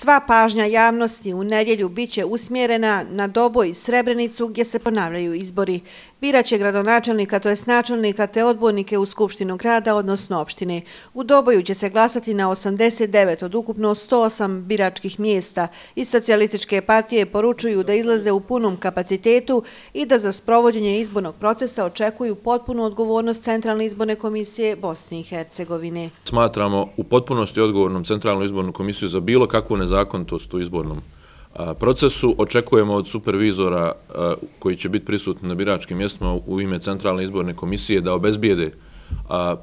Sva pažnja javnosti u nedjelju biće usmjerena na Doboj i Srebrenicu gdje se ponavljaju izbori. Biraće gradonačelnika, to je načelnika te odbornike u Skupštinu grada, odnosno opštine. U Doboju će se glasati na 89 od ukupno 108 biračkih mjesta i socijalističke partije poručuju da izlaze u punom kapacitetu i da za sprovođenje izbornog procesa očekuju potpunu odgovornost Centralne izborne komisije Bosne i Hercegovine. Smatramo u potpunosti odgovornom Centralnu izbornu komisiju za bilo kakvu nezakonitost u izbornom procesu. Očekujemo od supervizora koji će biti prisutni na biračkim mjestima u ime Centralne izborne komisije da obezbijede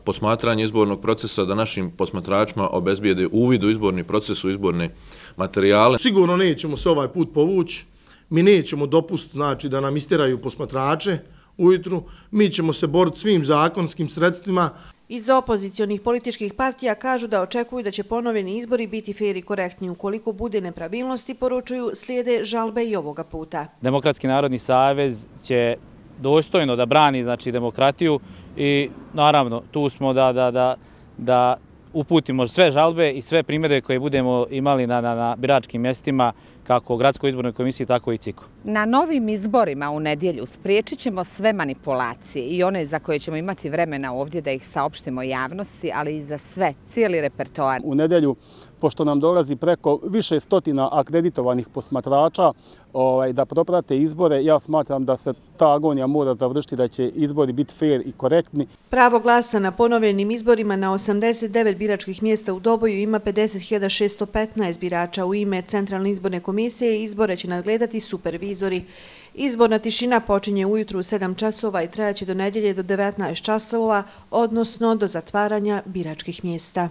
posmatranje izbornog procesa, da našim posmatračima obezbijede uvid u izborni proces, u izborne materijale. Sigurno nećemo se ovaj put povući. Mi nećemo dopustiti znači, da nam istiraju posmatrače ujutru. Mi ćemo se boriti svim zakonskim sredstvima. Iz opozicijonih političkih partija kažu da očekuju da će ponovljeni izbori biti fair i korektni. Ukoliko bude nepravilnosti, poručuju, slijede žalbe i ovoga puta. Demokratski narodni savez će dostojno da brani znači, demokratiju i naravno tu smo da, da, da, da uputimo sve žalbe i sve primjere koje budemo imali na, na, na biračkim mjestima kako u Gradskoj izbornoj komisiji, tako i CIKO. Na novim izborima u nedjelju spriječit ćemo sve manipulacije i one za koje ćemo imati vremena ovdje da ih saopštimo javnosti, ali i za sve, cijeli repertoar. U nedjelju pošto nam dolazi preko više stotina akreditovanih posmatrača ovaj, da proprate izbore, ja smatram da se ta agonija mora završiti, da će izbori biti fair i korektni. Pravo glasa na ponovljenim izborima na 89 biračkih mjesta u Doboju ima 50.615 birača u ime Centralne izborne komisije komisije izbore će nadgledati supervizori. Izborna tišina počinje ujutru u 7 časova i trajaće do nedjelje do 19 časova, odnosno do zatvaranja biračkih mjesta.